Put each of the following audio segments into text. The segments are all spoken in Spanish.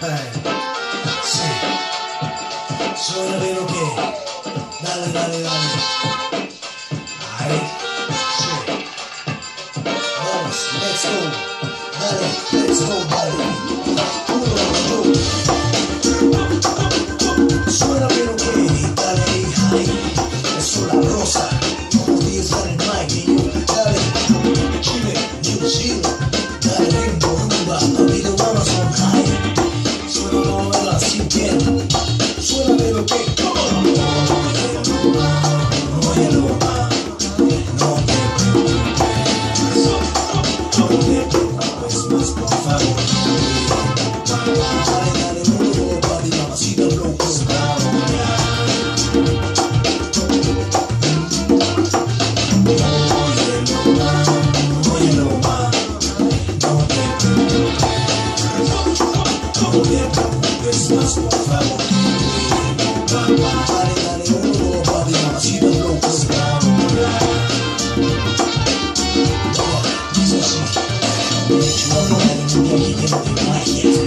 Sí. Suena bien o qué. Dale, dale, dale. Ahí. Sí. Vamos, let's go. Dale, let's go, dale. Uno. Suena bien o qué. Dale ahí. Eso la rosa. Como 10 dale Yeah.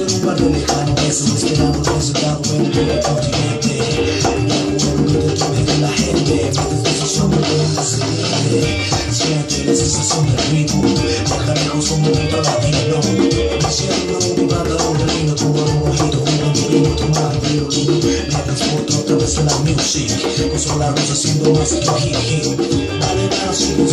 En un barrio lejano, eso esperamos resultado en el continente. Me acuerdo de todo de la gente, mientras de esos hombres pueden decidir. Siente la sensación del ritmo, baja lejos como un latino. Me siento en mi pantalón de lino, como un mojito, junto a mi primo, tomando violín. Me transporto otra vez a la music, con sola rosa haciendo más que un hit. Dale más, sigue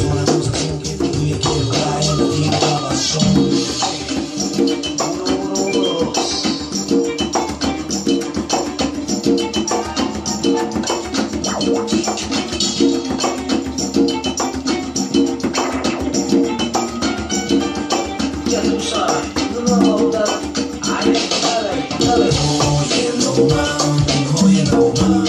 Oh en Roma, hoy en Roma.